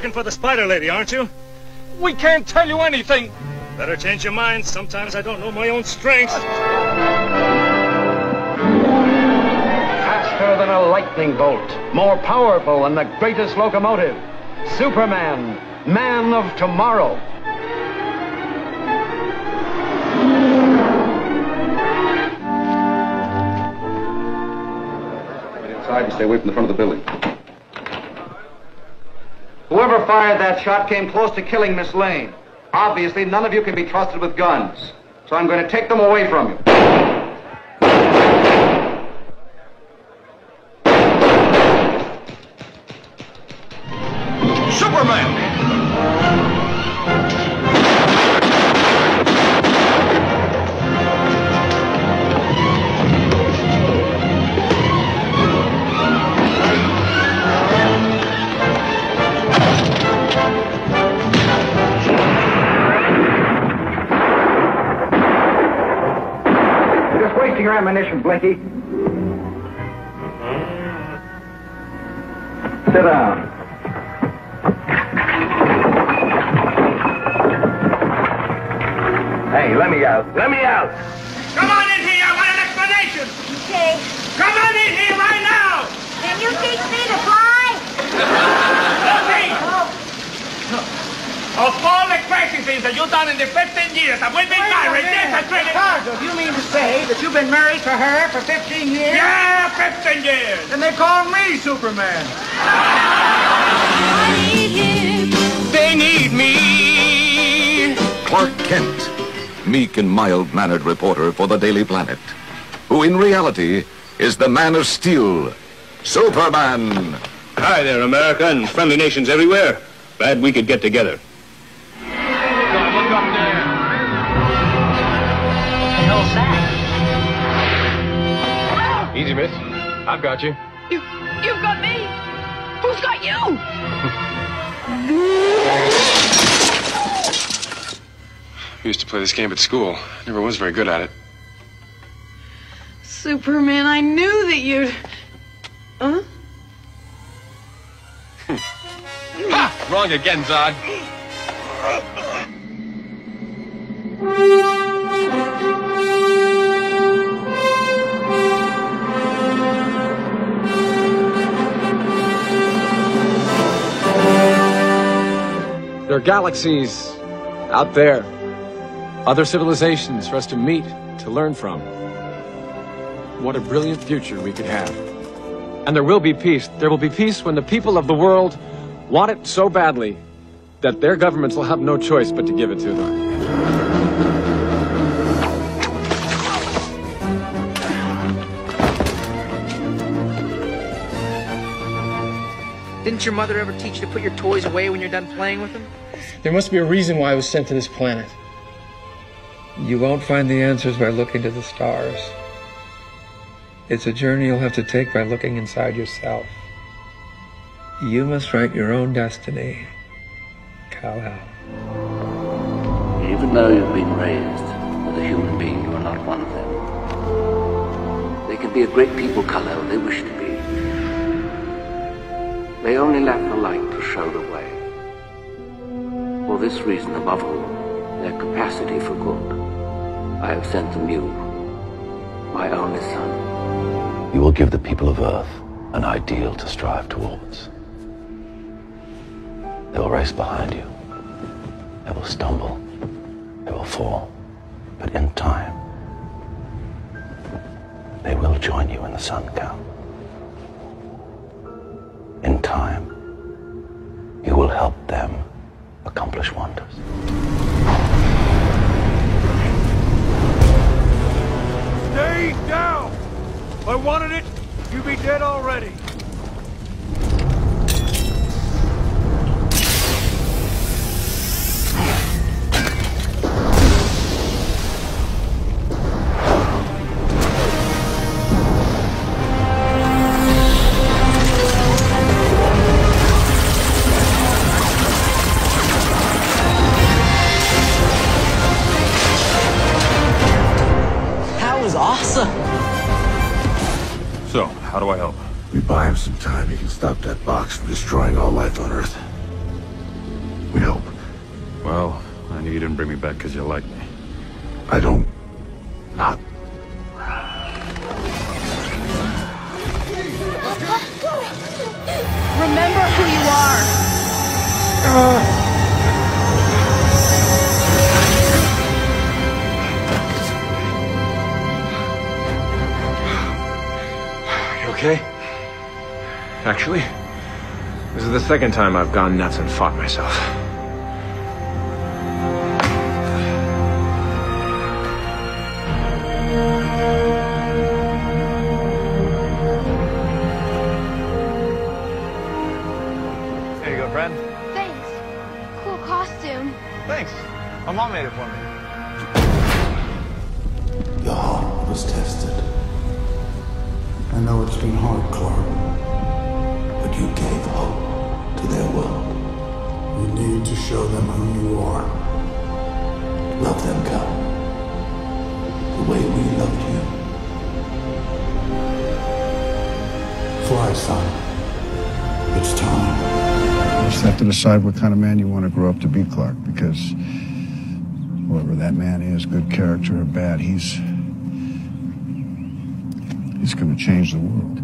working for the Spider Lady, aren't you? We can't tell you anything. Better change your mind. Sometimes I don't know my own strength. Faster than a lightning bolt, more powerful than the greatest locomotive. Superman, man of tomorrow. Get inside and stay away from the front of the building. Whoever fired that shot came close to killing Miss Lane. Obviously, none of you can be trusted with guns. So I'm going to take them away from you. You're your ammunition, Blinky. Sit down. Hey, let me out. Let me out. Come on in here! I want an explanation! Okay. Come on in here right now! Can you teach me to fly? Okay! Oh, Of all the crazy things that you've done in the 15 years that we've been married, this has really... Cargill, you mean to say that you've been married to her for 15 years? Yeah, 15 years! And they call me Superman. They need me! Clark Kent, meek and mild mannered reporter for the Daily Planet, who in reality is the man of steel, Superman. Hi there, America and friendly nations everywhere. Glad we could get together. Easy, miss. I've got you. You, you've got me. Who's got you? We used to play this game at school. Never was very good at it. Superman, I knew that you'd. Huh? Ha! Wrong again, Zod. are galaxies out there, other civilizations for us to meet, to learn from. What a brilliant future we could have. And there will be peace. There will be peace when the people of the world want it so badly that their governments will have no choice but to give it to them. Didn't your mother ever teach you to put your toys away when you're done playing with them? There must be a reason why I was sent to this planet. You won't find the answers by looking to the stars. It's a journey you'll have to take by looking inside yourself. You must write your own destiny, Kal-El. Even though you've been raised as a human being, you are not one of them. They can be a great people, Kal-El, they wish to be. They only lack the light to show the way. This reason, above all, their capacity for good, I have sent them you, my only son. You will give the people of Earth an ideal to strive towards. They will race behind you. They will stumble. They will fall. But in time, they will join you in the sun, Kal. In time, you will help them accomplish wonders. Stay down! I wanted it, you'd be dead already. Was. So, how do I help? We buy him some time. He can stop that box from destroying all life on Earth. We hope. Well, I knew you didn't bring me back because you like me. I don't. Not. Remember who you are. You okay? Actually, this is the second time I've gone nuts and fought myself. Here you go, friend. Thanks. Cool costume. Thanks. My mom made it for me. Know it's been hard, Clark. But you gave hope to their world. You need to show them who you are. Love them, Kal. The way we loved you. Fly, son. It's time. You just have to decide what kind of man you want to grow up to be, Clark, because whoever that man is, good character or bad, he's he's going to change the world.